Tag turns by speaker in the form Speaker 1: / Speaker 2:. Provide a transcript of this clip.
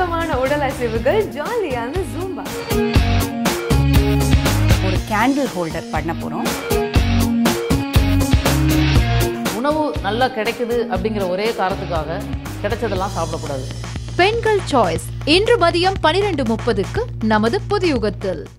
Speaker 1: நினைவுகள் ஜாலியான ஜூம்பா
Speaker 2: ஒரு கேண்டில் ஹோல்டர் பண்ண போகிறோம்
Speaker 3: உணவு நல்லா கிடைக்குது அப்படிங்கிற ஒரே காரணத்துக்காக கிடைச்சதெல்லாம் சாப்பிடக்கூடாது.
Speaker 4: பெண்கள் சாய்ஸ் இன்று மதியம் பனிரெண்டு முப்பதுக்கு நமது புதியுகத்தில்.